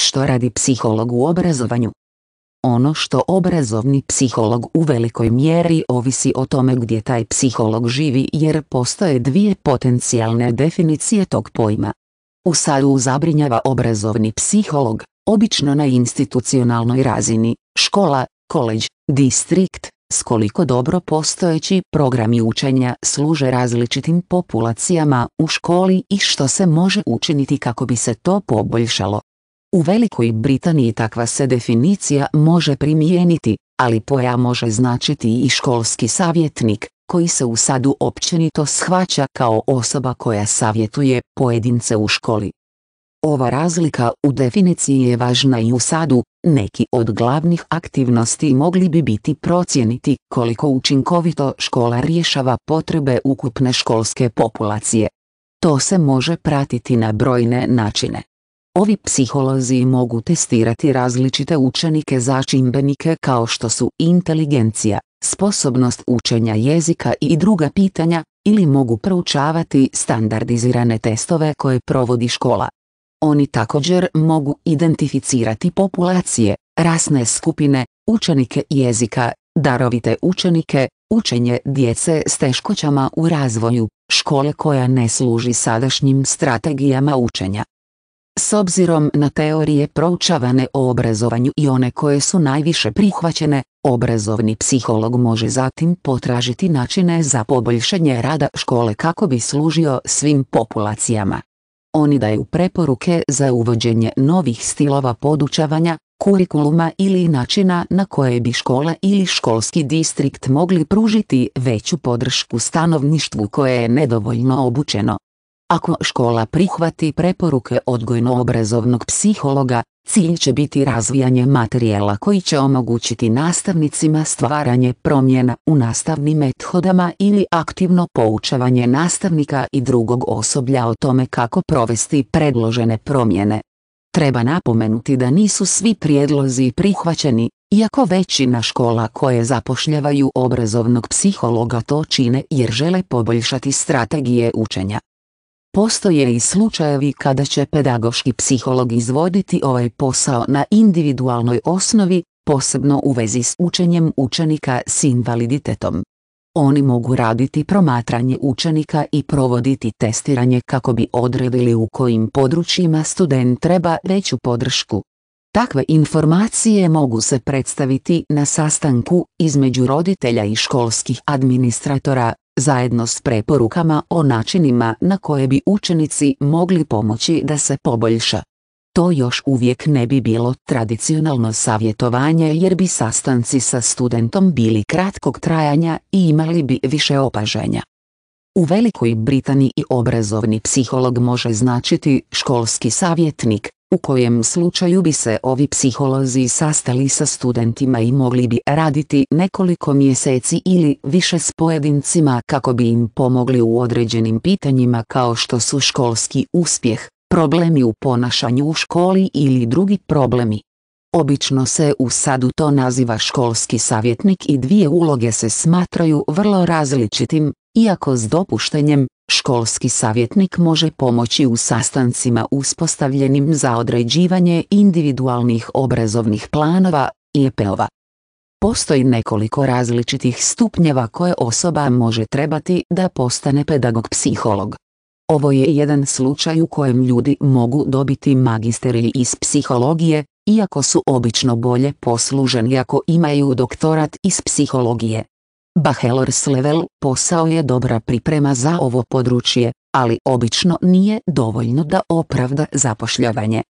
Što radi psiholog u obrazovanju? Ono što obrazovni psiholog u velikoj mjeri ovisi o tome gdje taj psiholog živi jer postoje dvije potencijalne definicije tog pojma. U sadu zabrinjava obrazovni psiholog, obično na institucionalnoj razini, škola, koleđ, distrikt, s koliko dobro postojeći programi učenja služe različitim populacijama u školi i što se može učiniti kako bi se to poboljšalo. U Velikoj Britaniji takva se definicija može primijeniti, ali poja može značiti i školski savjetnik, koji se u sadu općenito shvaća kao osoba koja savjetuje pojedince u školi. Ova razlika u definiciji je važna i u sadu, neki od glavnih aktivnosti mogli bi biti procijeniti koliko učinkovito škola rješava potrebe ukupne školske populacije. To se može pratiti na brojne načine. Ovi psiholozi mogu testirati različite učenike za čimbenike kao što su inteligencija, sposobnost učenja jezika i druga pitanja, ili mogu proučavati standardizirane testove koje provodi škola. Oni također mogu identificirati populacije, rasne skupine, učenike jezika, darovite učenike, učenje djece s teškoćama u razvoju, škole koja ne služi sadašnjim strategijama učenja. S obzirom na teorije proučavane o obrazovanju i one koje su najviše prihvaćene, obrazovni psiholog može zatim potražiti načine za poboljšanje rada škole kako bi služio svim populacijama. Oni daju preporuke za uvođenje novih stilova podučavanja, kurikuluma ili načina na koje bi škola ili školski distrikt mogli pružiti veću podršku stanovništvu koje je nedovoljno obučeno. Ako škola prihvati preporuke odgojno-obrazovnog psihologa, cilj će biti razvijanje materijala koji će omogućiti nastavnicima stvaranje promjena u nastavnim metodama ili aktivno poučavanje nastavnika i drugog osoblja o tome kako provesti predložene promjene. Treba napomenuti da nisu svi prijedlozi prihvaćeni, iako većina škola koje zapošljavaju obrazovnog psihologa to čine jer žele poboljšati strategije učenja. Postoje i slučajevi kada će pedagoški psiholog izvoditi ovaj posao na individualnoj osnovi, posebno u vezi s učenjem učenika s invaliditetom. Oni mogu raditi promatranje učenika i provoditi testiranje kako bi odredili u kojim područjima student treba veću podršku. Takve informacije mogu se predstaviti na sastanku između roditelja i školskih administratora, zajedno s preporukama o načinima na koje bi učenici mogli pomoći da se poboljša. To još uvijek ne bi bilo tradicionalno savjetovanje jer bi sastanci sa studentom bili kratkog trajanja i imali bi više opaženja. U Velikoj Britaniji obrazovni psiholog može značiti školski savjetnik, u kojem slučaju bi se ovi psiholozi sastali sa studentima i mogli bi raditi nekoliko mjeseci ili više s pojedincima kako bi im pomogli u određenim pitanjima kao što su školski uspjeh, problemi u ponašanju u školi ili drugi problemi. Obično se u sadu to naziva školski savjetnik i dvije uloge se smatraju vrlo različitim, iako s dopuštenjem, školski savjetnik može pomoći u sastancima uspostavljenim za određivanje individualnih obrazovnih planova, IEP-ova. Postoji nekoliko različitih stupnjeva koje osoba može trebati da postane pedagog psiholog. Ovo je jedan slučaj u kojem ljudi mogu dobiti magisterij iz psihologije, iako su obično bolje posluženi ako imaju doktorat iz psihologije. Bachelor's level posao je dobra priprema za ovo područje, ali obično nije dovoljno da opravda zapošljavanje.